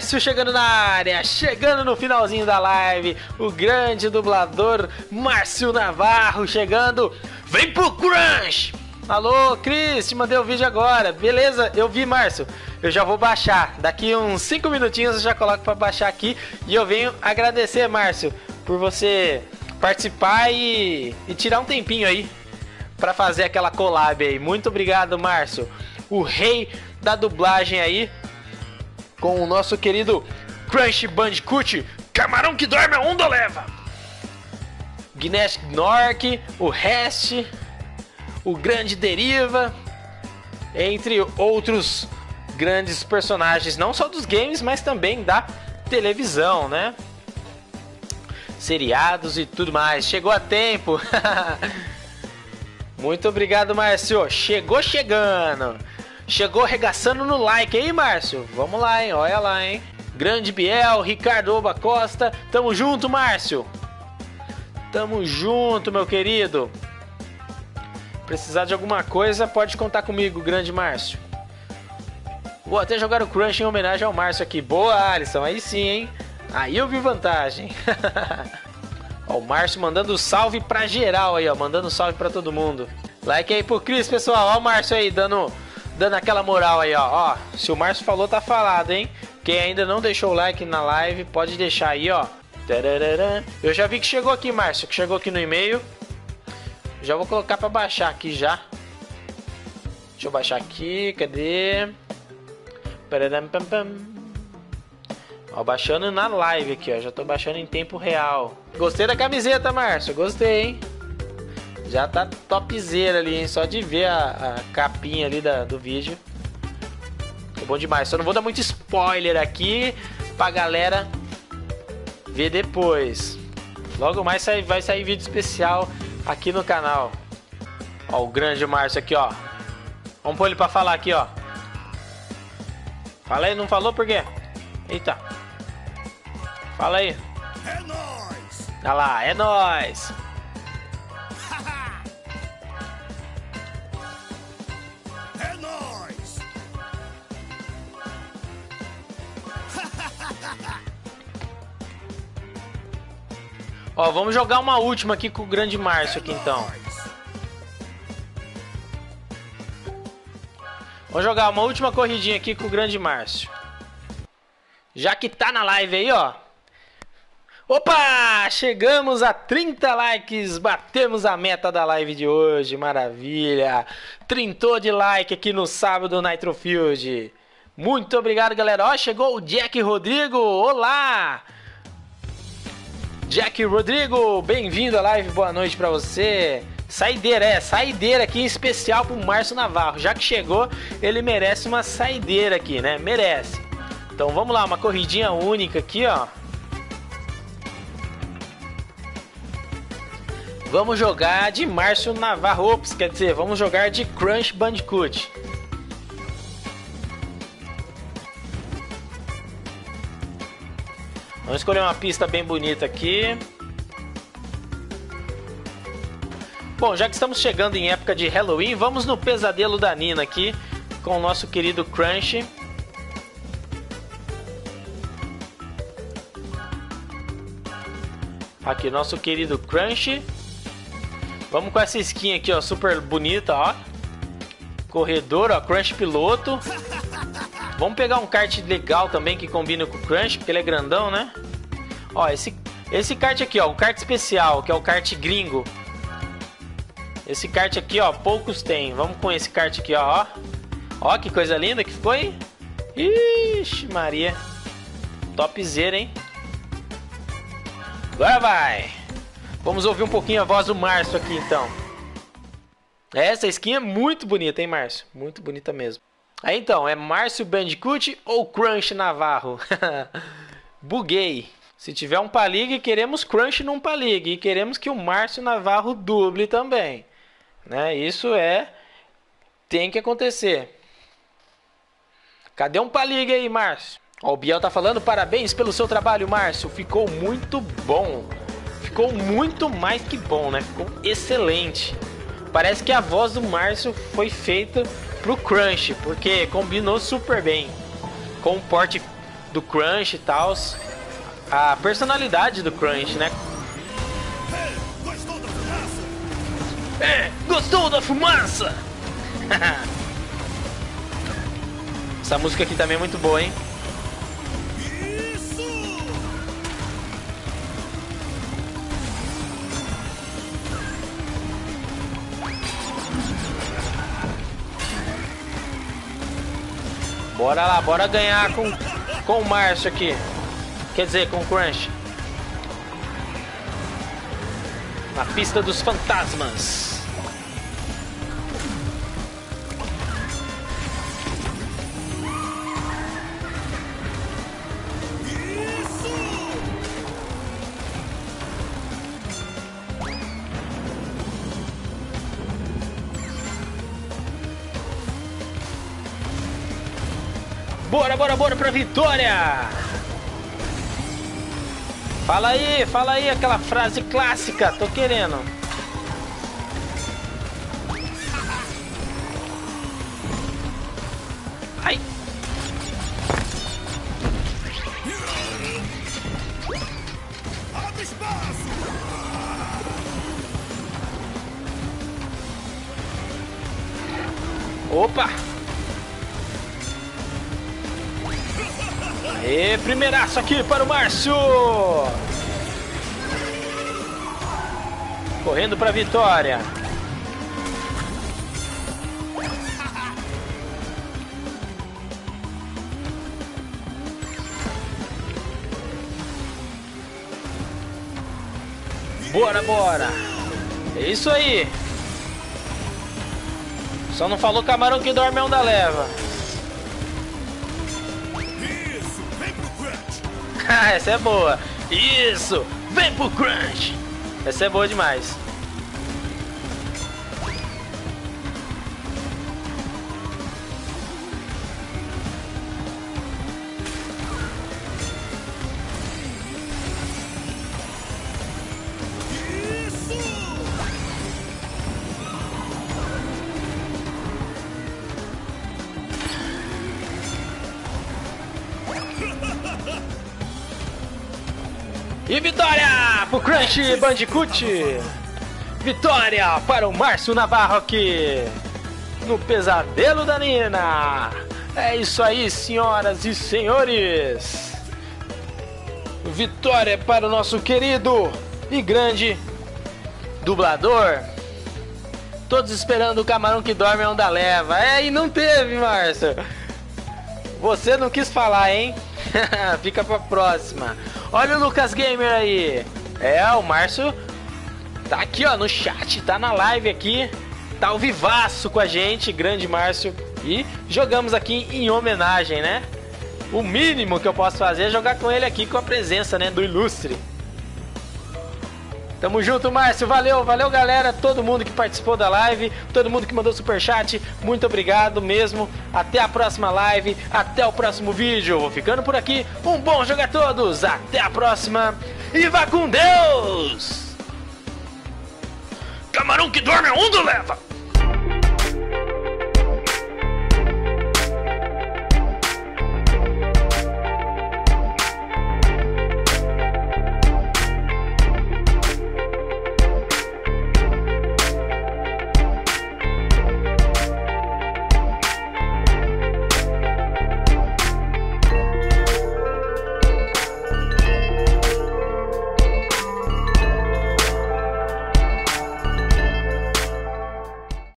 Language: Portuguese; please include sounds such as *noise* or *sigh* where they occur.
Márcio chegando na área, chegando no finalzinho da live, o grande dublador Márcio Navarro chegando. Vem pro Crunch! Alô, Cris, te mandei o vídeo agora. Beleza, eu vi, Márcio. Eu já vou baixar. Daqui uns 5 minutinhos eu já coloco para baixar aqui. E eu venho agradecer, Márcio, por você participar e, e tirar um tempinho aí para fazer aquela collab aí. Muito obrigado, Márcio. O rei da dublagem aí com o nosso querido Crunch Bandicoot, Camarão que dorme a onda leva. Guinness Nork, o Rest, o Grande Deriva, entre outros grandes personagens, não só dos games, mas também da televisão, né? Seriados e tudo mais. Chegou a tempo. *laughs* Muito obrigado, Márcio. Chegou chegando. Chegou arregaçando no like aí, Márcio. Vamos lá, hein? Olha lá, hein? Grande Biel, Ricardo Oba Costa. Tamo junto, Márcio. Tamo junto, meu querido. Precisar de alguma coisa, pode contar comigo, grande Márcio. Vou até jogar o Crunch em homenagem ao Márcio aqui. Boa, Alisson. Aí sim, hein? Aí eu vi vantagem. *laughs* ó, o Márcio mandando salve pra geral aí, ó. Mandando salve pra todo mundo. Like aí pro Cris, pessoal. Ó o Márcio aí dando dando aquela moral aí, ó. ó. Se o Márcio falou, tá falado, hein? Quem ainda não deixou o like na live, pode deixar aí, ó. Eu já vi que chegou aqui, Márcio, que chegou aqui no e-mail. Já vou colocar para baixar aqui já. Deixa eu baixar aqui, cadê? Ó, baixando na live aqui, ó. Já tô baixando em tempo real. Gostei da camiseta, Márcio. Gostei, hein? Já tá topzera ali, hein? Só de ver a, a capinha ali da, do vídeo. Tá bom demais. Só não vou dar muito spoiler aqui pra galera ver depois. Logo mais sai, vai sair vídeo especial aqui no canal. Ó, o grande Márcio aqui, ó. Vamos pôr ele pra falar aqui, ó. Fala aí, não falou por quê? Eita. Fala aí. É nóis. Olha lá, é nóis. Ó, vamos jogar uma última aqui com o grande Márcio aqui então. Vamos jogar uma última corridinha aqui com o grande Márcio. Já que tá na live aí, ó. Opa! Chegamos a 30 likes, batemos a meta da live de hoje, maravilha! Trintou de like aqui no sábado Nitro Field. Muito obrigado, galera. Ó, chegou o Jack Rodrigo. Olá! Jack Rodrigo, bem-vindo à live, boa noite para você. Saideira, é, saideira aqui especial pro Márcio Navarro. Já que chegou, ele merece uma saideira aqui, né? Merece. Então vamos lá, uma corridinha única aqui, ó. Vamos jogar de Márcio Navarro, Ops, quer dizer, vamos jogar de Crunch Bandicoot. Escolher uma pista bem bonita aqui. Bom, já que estamos chegando em época de Halloween, vamos no pesadelo da Nina aqui com o nosso querido Crunch. Aqui, nosso querido Crunch. Vamos com essa skin aqui, ó, super bonita, ó. Corredor, ó, Crunch piloto. Vamos pegar um kart legal também que combina com o Crunch, porque ele é grandão, né? Ó, esse, esse kart aqui, ó, o kart especial, que é o kart gringo. Esse kart aqui, ó, poucos tem. Vamos com esse kart aqui, ó. Ó, que coisa linda que ficou, hein? Ixi, Maria. Topzera, hein? Agora vai. Vamos ouvir um pouquinho a voz do Márcio aqui, então. Essa skin é muito bonita, hein, Márcio? Muito bonita mesmo. Aí então, é Márcio Bandicoot ou Crunch Navarro? *laughs* Buguei. Se tiver um Palig, queremos Crunch num Palig. E queremos que o Márcio Navarro duble também. Né? Isso é. Tem que acontecer. Cadê um Palig aí, Márcio? Ó, o Biel tá falando parabéns pelo seu trabalho, Márcio. Ficou muito bom. Ficou muito mais que bom, né? Ficou excelente. Parece que a voz do Márcio foi feita pro Crunch, porque combinou super bem com o porte do Crunch e tal. A personalidade do Crunch, né? É, gostou da fumaça? *laughs* Essa música aqui também é muito boa, hein? Bora lá, bora ganhar com, com o Márcio aqui. Quer dizer, com Crunch. Na pista dos fantasmas. Bora, bora, bora pra vitória! Fala aí, fala aí aquela frase clássica, tô querendo. Ai. Opa! E primeiraço aqui para o Márcio. Correndo para a vitória. Bora, bora. É isso aí. Só não falou camarão que dorme é onda leva. *laughs* Essa é boa. Isso! Vem pro crunch! Essa é boa demais. E vitória pro Crunch Bandicoot! Vitória para o Márcio Navarro aqui no Pesadelo da Nina! É isso aí, senhoras e senhores! Vitória para o nosso querido e grande dublador. Todos esperando o camarão que dorme onda leva. É, e não teve, Márcio. Você não quis falar, hein? *laughs* Fica pra próxima. Olha o Lucas Gamer aí. É, o Márcio tá aqui, ó, no chat, tá na live aqui. Tá ao vivaço com a gente, grande Márcio. E jogamos aqui em homenagem, né? O mínimo que eu posso fazer é jogar com ele aqui com a presença, né, do ilustre. Tamo junto, Márcio. Valeu, valeu, galera. Todo mundo que participou da live, todo mundo que mandou super chat. Muito obrigado mesmo. Até a próxima live, até o próximo vídeo. Vou ficando por aqui. Um bom jogo a todos. Até a próxima e vá com Deus. Camarão que dorme, onde leva?